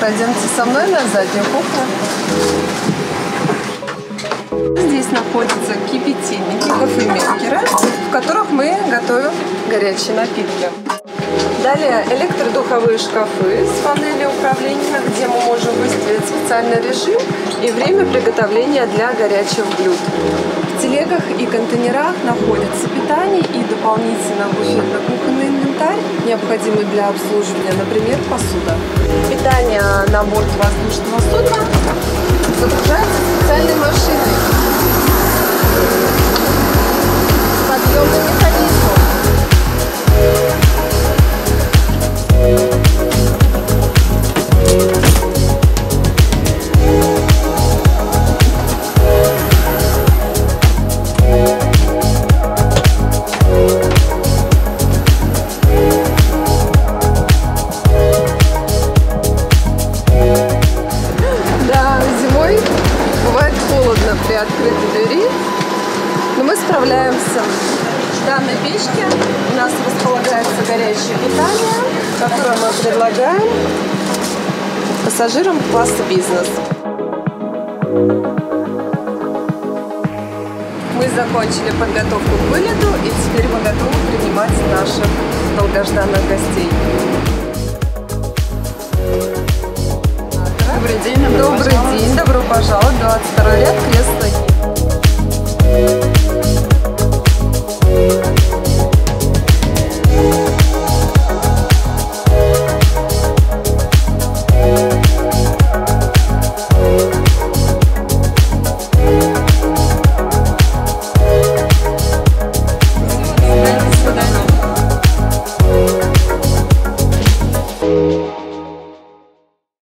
Пройдемте со мной на заднюю кухню. Здесь находятся кипятильники, кофемейкеры, в которых мы готовим горячие напитки. Далее электродуховые шкафы с панелью управления, где мы можем выставить специальный режим и время приготовления для горячих блюд. В телегах и контейнерах находится питание и дополнительно буфетно-кухонный инвентарь, необходимый для обслуживания, например, посуда. Питание на борт воздушного судна загружается специальной машиной. Открытой двери, но мы справляемся. В данной печке у нас располагается горячее питание, которое мы предлагаем пассажирам класса бизнес. Мы закончили подготовку к вылету и теперь мы готовы принимать наших долгожданных гостей. Добрый день, добро Добрый пожаловать. день, добро пожаловать. 22 ряд, кресло.